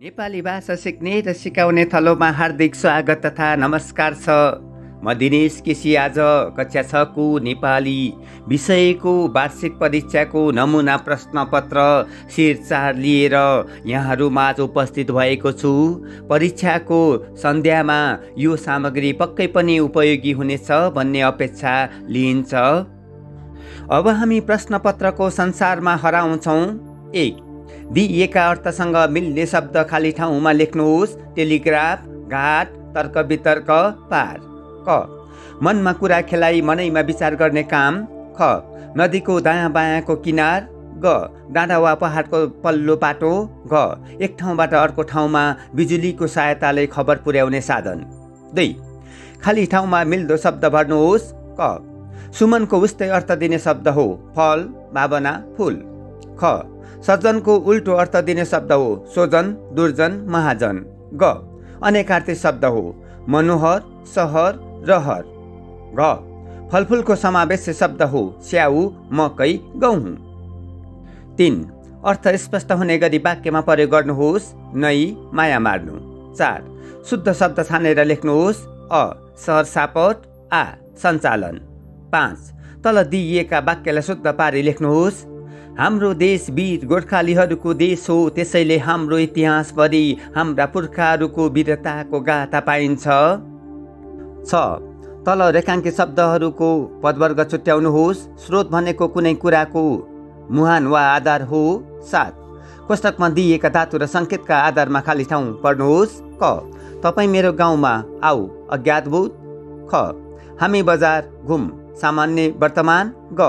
नेपाली भाषा सिक्ने र सिकाउने थलोमा हार्दिक स्वागत तथा नमस्कार छ। म दिनेश केसी आज कक्षा छको नेपाली विषयको वार्षिक परीक्षाको नमुना प्रश्नपत्र शिर चार लिएर यहाँहरूमाझ उपस्थित भएको छु। परीक्षाको सन्ध्यामा यो सामग्री पक्कै पनि उपयोगी हुनेछ भन्ने अपेक्षा लिइन्छ। अब हामी प्रश्नपत्रको संसारमा हराउँछौँ। एक दिइएका अर्थसँग मिल्ने शब्द खाली ठाउँमा लेख्नुहोस्। टेलिग्राफ घाट तर्क वितर्क पार। क। मनमा कुरा खेलाइ मनैमा विचार गर्ने काम। ख। नदीको दायाँ बायाँको किनार। ग। डाँडा वा पहाडको पल्लो बाटो। घ। एक ठाउँबाट अर्को ठाउँमा बिजुलीको सहायताले खबर पुर्याउने साधन। दुई। खाली ठाउँमा मिल्दो शब्द भर्नुहोस्। क। सुमनको उस्तै अर्थ दिने शब्द हो। फल भावना फुल। ख। सज्जनको उल्टो अर्थ दिने शब्द हो सोजन दुर्जन महाजन। ग अनेकार्थी शब्द हो मनोहर सहर रहर। घ फलफुलको समावेश शब्द हो स्याउ मकै गहुँ। तिन अर्थ स्पष्ट हुने गरी वाक्यमा प्रयोग गर्नुहोस् नै माया मार्नु। चार शुद्ध शब्द छानेर लेख्नुहोस् अ सहर सापट आ सञ्चालन। पाँच तल दिइएका वाक्यलाई शुद्ध पारी लेख्नुहोस् हाम्रो देश वीर गोर्खालीहरूको देश हो त्यसैले हाम्रो इतिहासभरि हाम्रा पुर्खाहरूको वीरताको गाथा पाइन्छ। छ तल रेखाङ्कित शब्दहरूको पदवर्ग छुट्याउनुहोस् स्रोत भनेको कुनै कुराको मुहान वा आधार हो। सात कोष्टकमा दिइएका धातु र सङ्केतका आधारमा खाली ठाउँ पढ्नुहोस्। क तपाईँ मेरो गाउँमा आऊ अज्ञातभूत। ख हामी बजार घुम सामान्य वर्तमान। ग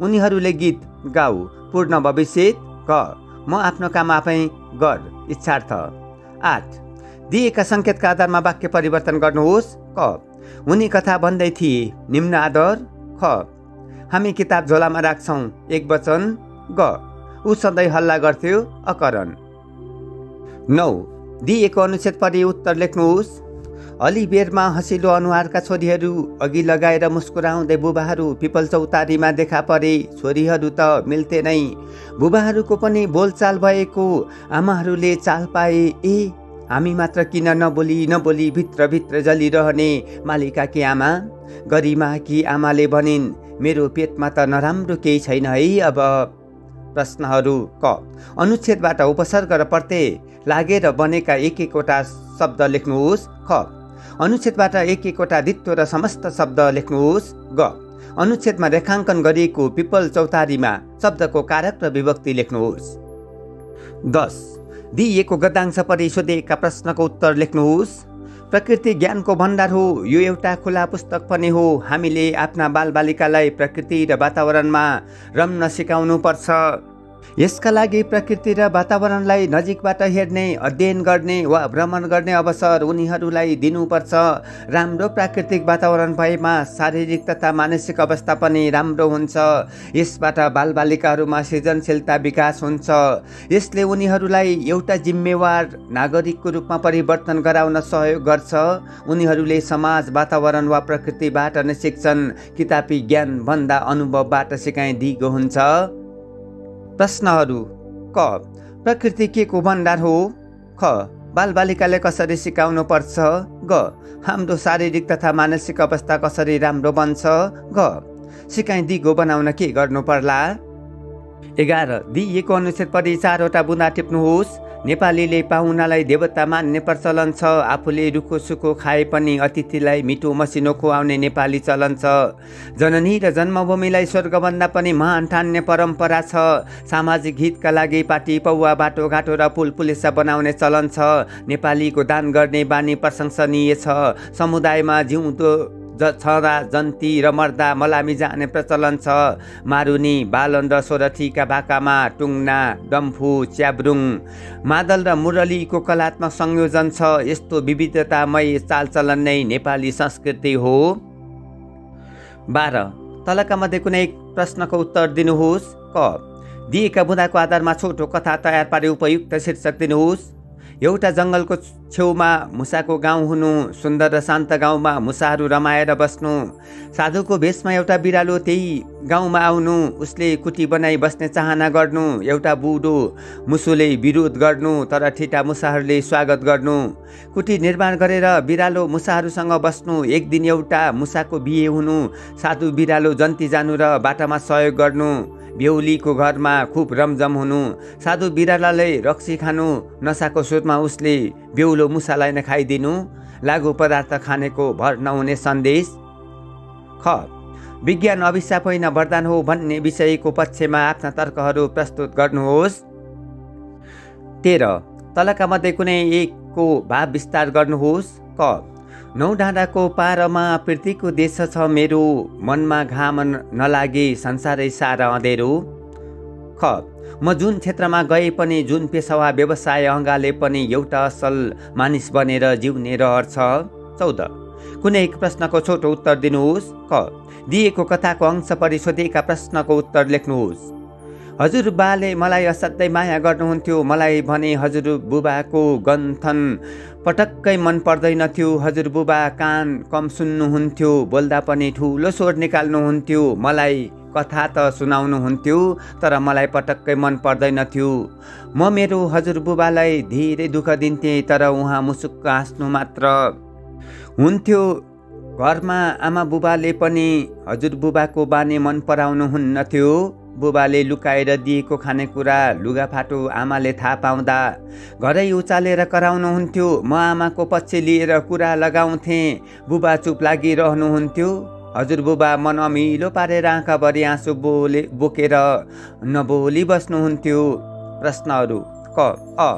उनीहरूले गीत गाऊ पूर्ण भविष्य क। म आफ्नो काम आफै गर इच्छार्थ। आठ। दिएका सङ्केतका आधारमा वाक्य परिवर्तन गर्नुहोस् क। उनी कथा भन्दै थिए निम्न आदर ख। हामी किताब झोलामा राख्छौँ एक वचन ग। ऊ सधैँ हल्ला गर्थ्यो अकरण। नौ। दिएको अनुच्छेद परि उत्तर लेख्नुहोस्। अलिबेरमा हँसिलो अनुहारका छोरीहरू अघि लगाएर मुस्कुराउँदै बुबाहरू पिपल चौतारीमा देखा परे छोरीहरू त मिल्थे नै। बुबाहरूको पनि बोलचाल भएको आमाहरूले चाल पाए ए हामी मात्र किन नबोली नबोली भित्रभित्र जलिरहने मालिकाकी आमा? गरिमा कि आमाले भनिन् मेरो पेटमा त नराम्रो केही छैन है अब? प्रश्नहरू क। अनुच्छेदबाट उपसर्ग र प्रत्यय लागेर बनेका एक एकवटा शब्द लेख्नुहोस् ख। अनुच्छेदबाट एक एकवटा दित्व र समस्त शब्द लेख्नुहोस्। ग। अनुच्छेदमा रेखाङ्कन गरिएको पिपल चौतारीमा शब्दको कारक र विभक्ति लेख्नुहोस्। दस। दिइएको गद्दांश परि सोधिएका प्रश्नको उत्तर लेख्नुहोस्। प्रकृति ज्ञानको भण्डार हो यो एउटा खुला पुस्तक पनि हो। हामीले आफ्ना बालबालिकालाई प्रकृति र वातावरणमा रम्न सिकाउनुपर्छ। यसका लागि प्रकृति र वातावरणलाई नजिकबाट हेर्ने अध्ययन गर्ने वा भ्रमण गर्ने अवसर उनीहरूलाई दिनुपर्छ। राम्रो प्राकृतिक वातावरण भएमा शारीरिक तथा मानसिक अवस्था पनि राम्रो हुन्छ। यसबाट बालबालिकाहरूमा सृजनशीलता विकास हुन्छ। यसले उनीहरूलाई एउटा जिम्मेवार नागरिकको रूपमा परिवर्तन गराउन सहयोग गर्छ। उनीहरूले समाज वातावरण वा प्रकृतिबाट नै सिक्छन् किताबी ज्ञानभन्दा अनुभवबाट सिकाइदिएको हुन्छ। प्रश्नहरू क। प्रकृति के को भण्डार हो? ख। बालबालिकाले कसरी सिकाउनु पर्छ ग। हाम्रो शारीरिक तथा मानसिक अवस्था कसरी राम्रो बन्छ? ग। सिकाइदिगो बनाउन के गर्नु पर्ला एघार। दिइएको अनुच्छेद परि चारवटा बुँदा टिप्नुहोस्। नेपालीले पाहुनालाई देवता मान्ने प्रचलन छ। आफूले रुखो सुखो खाए पनि अतिथिलाई मिठो मसिनो खुवाउने नेपाली चलन छ। जननी र जन्मभूमिलाई स्वर्गभन्दा पनि महान ठान्ने परम्परा छ। सामाजिक हितका लागि पार्टी पौवा बाटोघाटो र पुल पुलिसा बनाउने चलन छ। नेपालीको दान गर्ने बानी प्रशंसनीय छ। समुदायमा जिउँदो ज छँदा जन्ती र मर्दा मलामी जाने प्रचलन छ। मारुनी बालन र सोरठीका भाकामा टुङ्ना डम्फु च्याब्रुङ। मादल र मुरलीको कलात्मक संयोजन छ। यस्तो विविधतामय चालचलन नै नेपाली संस्कृति हो। बाह्र। तलका मध्ये कुनै प्रश्नको उत्तर दिनुहोस्। क। दिएका बुँदाको आधारमा छोटो कथा तयार पारे उपयुक्त शीर्षक दिनुहोस्। एउटा जङ्गलको छेउमा मुसाको गाउँ हुनु सुन्दर र शान्त गाउँमा मुसाहरू रमाएर बस्नु साधुको भेषमा एउटा बिरालो त्यही गाउँमा आउनु उसले कुटी बनाई बस्ने चाहना गर्नु एउटा बुढो मुसुले विरोध गर्नु तर ठिटा मुसाहरूले स्वागत गर्नु कुटी निर्माण गरेर बिरालो मुसाहरूसँग बस्नु एक दिन एउटा मुसाको बिहे हुनु साधु बिरालो जन्ती जानु र बाटामा सहयोग गर्नु बेहुलीको घरमा खुब रमझम हुनु। साधु बिरालाले रक्सी खानु नसाको सुरमा उसले बेहुलो मुसालाई नै खाइदिनु। लागु पदार्थ खानेको भर नहुने सन्देश? ख विज्ञान अभिशाप होइन वरदान हो भन्ने विषयको पक्षमा आफ्ना तर्कहरू प्रस्तुत गर्नुहोस्। तेह्र तलका मध्ये कुनै एकको भाव विस्तार गर्नुहोस्। क नौ डाँडाको पारमा पृथ्वीको देश छ मेरो। मनमा घाम नलागे संसारै सारा अँधेरो। ख म जुन क्षेत्रमा गए पनि जुन पेसा वा व्यवसाय अङ्गाले पनि एउटा असल मानिस बनेर जिउने रहर छ। चौध कुनै प्रश्नको छोटो उत्तर दिनुहोस्। क दिएको कथाको अंश परि प्रश्नको उत्तर लेख्नुहोस्। हजुरबाले मलाई असाध्यै माया गर्नुहुन्थ्यो। मलाई भने हजुर बुबाको गन्थन पटक्कै मन पर्दैनथ्यो। हजुर बुबा कान कम सुन्नुहुन्थ्यो। बोल्दा पनि ठुलो स्वर निकाल्नुहुन्थ्यो। मलाई कथा त सुनाउनुहुन्थ्यो तर मलाई पटक्कै मन पर्दैनथ्यो। म मेरो हजुर बुबालाई धेरै दुःख दिन्थेँ तर उहाँ मुसुक्क हाँस्नु मात्र हुन्थ्यो। घरमा आमा बुबाले पनि हजुर बुबाको बानी मन पराउनुहुन्नथ्यो। बुबाले लुकाएर दिएको खानेकुरा लुगाफाटो आमाले थाहा पाउँदा घरै उचालेर कराउनुहुन्थ्यो। म आमाको पछि लिएर कुरा लगाउँथेँ। बुबा चुप लागिरहनुहुन्थ्यो। हजुर बुबा मन अमिलो पारेर आँखाभरि आँसु बोले बोकेर नबोली बस्नुहुन्थ्यो। प्रश्नहरू क अ।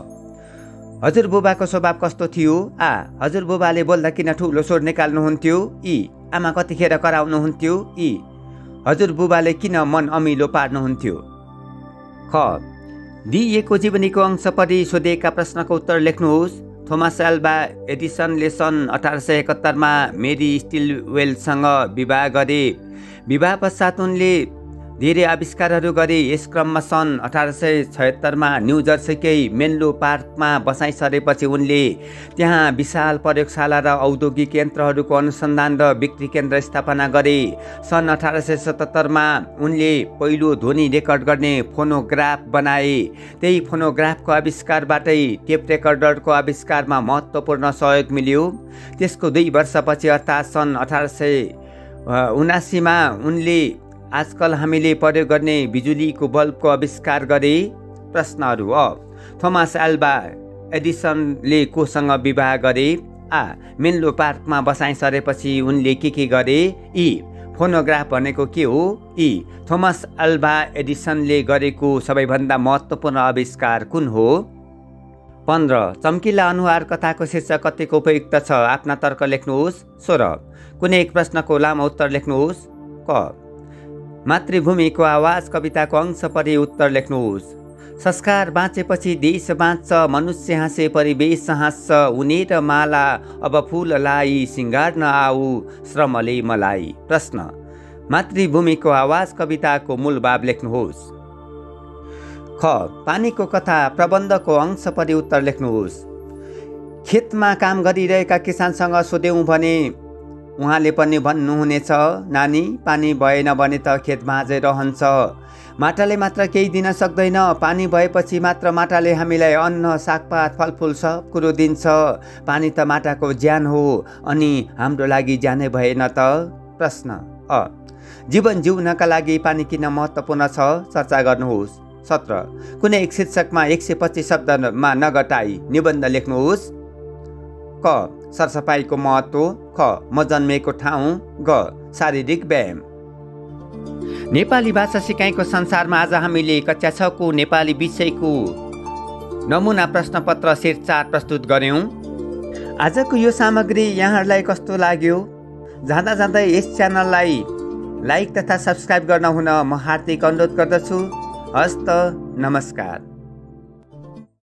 हजुर बुबाको स्वभाव कस्तो थियो? आ। हजुर बुबाले बोल्दा किन ठुलो स्वर निकाल्नुहुन्थ्यो? यी आमा कतिखेर कराउनुहुन्थ्यो? यी हजुर बुबाले किन मन अमिलो पार्नुहुन्थ्यो? ख दिइएको जीवनीको अंश परि सोधिएका प्रश्नको उत्तर लेख्नुहोस्। थोमस एल्बा एडिसनले सन् अठार सय एकहत्तरमा मेरी स्टिलवेलसँग विवाह गरे। विवाह पश्चात उनले धेरै आविष्कारहरू गरे यस क्रममा सन् अठार सय छयत्तरमा न्यु जर्सीकै मेन्लो पार्कमा बसाइ सरेपछि उनले त्यहाँ विशाल प्रयोगशाला र औद्योगिक यन्त्रहरूको अनुसन्धान र बिक्री केन्द्र स्थापना गरे। सन् अठार सय सतहत्तरमा उनले पहिलो ध्वनि रेकर्ड गर्ने फोनोग्राफ बनाए। त्यही फोनोग्राफको आविष्कारबाटै टेप रेकर्डरको आविष्कारमा महत्त्वपूर्ण सहयोग मिल्यो। त्यसको दुई वर्षपछि अर्थात् सन् अठार सय उनासीमा उनले आजकल हामीले प्रयोग गर्ने बिजुलीको बल्बको आविष्कार गरे प्रश्नहरू अ थोमस एल्बा एडिसनले कोसँग विवाह गरे। आ मेन्लो पार्कमा बसाइ सरेपछि उनले के के गरे? यी फोनोग्राफ भनेको के हो? यी थोमस एल्बा एडिसनले गरेको सबैभन्दा महत्त्वपूर्ण आविष्कार कुन हो? पन्ध्र चम्किला अनुहार कथाको शीर्षक कतिको उपयुक्त छ? आफ्ना तर्क लेख्नुहोस्। सोह्र कुनै एक प्रश्नको लामो उत्तर लेख्नुहोस्। क मातृभूमिको आवाज कविताको अंश परि उत्तर लेख्नुहोस्। संस्कार बाँचेपछि देश बाँच्छ मनुष्य हाँसे परिवेश हाँस्छ उनेर माला अब फुललाई सिङ्गार नआऊ श्रमले मलाई प्रश्न। मातृभूमिको आवाज कविताको मूल भाव लेख्नुहोस्। ख पानीको कथा प्रबन्धको अंश परि उत्तर लेख्नुहोस्। खेतमा काम गरिरहेका किसानसँग सोध्यौँ भने उहाँले पनि भन्नुहुनेछ नानी पानी भएन भने त खेत माझै रहन्छ। माटाले मात्र केही दिन सक्दैन। पानी भएपछि मात्र माटाले हामीलाई अन्न सागपात फलफुल सब कुरो दिन्छ। पानी त माटाको ज्यान हो अनि हाम्रो लागि ज्यानै भएन त? प्रश्न अ। जीवन जिउनका लागि पानी किन महत्त्वपूर्ण छ? चर्चा गर्नुहोस्। सत्र। कुनै एक शीर्षकमा एक सय पच्चिस शब्दमा नगटाई। निबन्ध लेख्नुहोस्। क सरसफाइको महत्त्व ख म जन्मेको ठाउँ ग शारीरिक व्यायाम। नेपाली भाषा सिकाइको संसारमा आज हामीले कक्षा छको नेपाली विषयको नमुना प्रश्नपत्र शीर्षार प्रस्तुत गऱ्यौँ। आजको यो सामग्री यहाँहरूलाई कस्तो लाग्यो? जाँदा जाँदै यस च्यानललाई लाइक तथा सब्सक्राइब गर्न हुन म हार्दिक अनुरोध गर्दछु। हस्त नमस्कार।